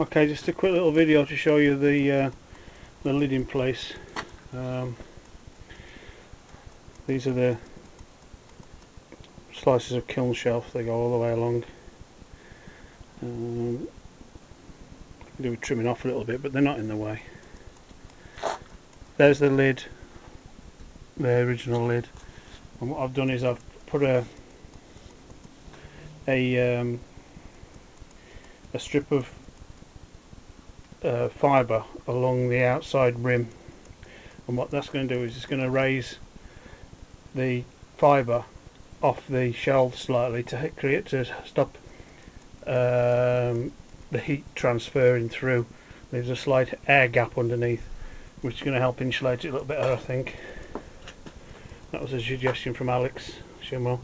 Okay, just a quick little video to show you the uh, the lid in place. Um, these are the slices of kiln shelf. They go all the way along. Um, do trimming off a little bit, but they're not in the way. There's the lid, the original lid. And what I've done is I've put a a um, a strip of uh, fibre along the outside rim. And what that's going to do is it's going to raise the fibre off the shelves slightly to create to stop um, the heat transferring through. There's a slight air gap underneath which is going to help insulate it a little better I think. That was a suggestion from Alex Shimwell.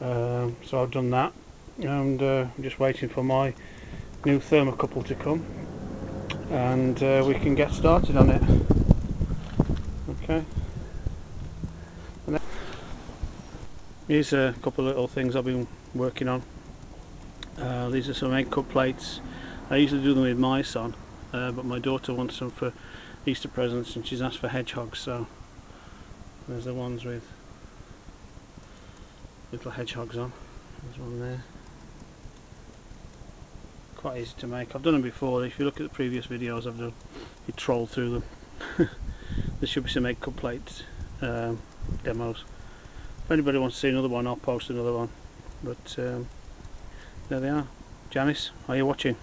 Um, so I've done that and uh, I'm just waiting for my new thermocouple to come and uh, we can get started on it. Okay. Here's a couple of little things I've been working on. Uh, these are some egg cup plates. I usually do them with mice on uh, but my daughter wants some for Easter presents and she's asked for hedgehogs so there's the ones with little hedgehogs on. There's one there quite easy to make. I've done them before. If you look at the previous videos I've done, you troll through them. there should be some egg cut plate um, demos. If anybody wants to see another one, I'll post another one. But um, there they are. Janice, are you watching?